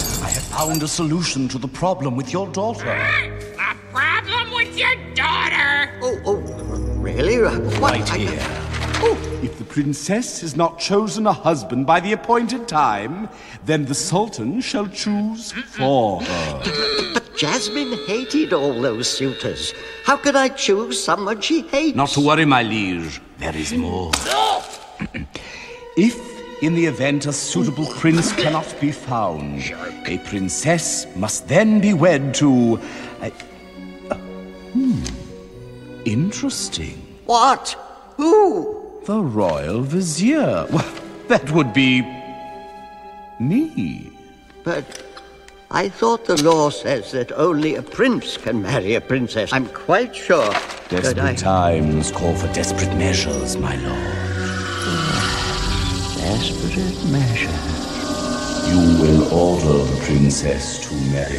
found a solution to the problem with your daughter. A problem with your daughter? Oh, oh, really? What? Right I- here. Oh, If the princess has not chosen a husband by the appointed time, then the sultan shall choose for her. but Jasmine hated all those suitors. How could I choose someone she hates? Not to worry, my liege. There is more. If, in the event a suitable prince cannot be found, a princess must then be wed to. A, a- hmm. Interesting. What? Who? The royal vizier. Well, that would be. me. But I thought the law says that only a prince can marry a princess. I'm quite sure that I... Desperate times call for desperate measures, my lord. Desperate measure. You will order the princess to marry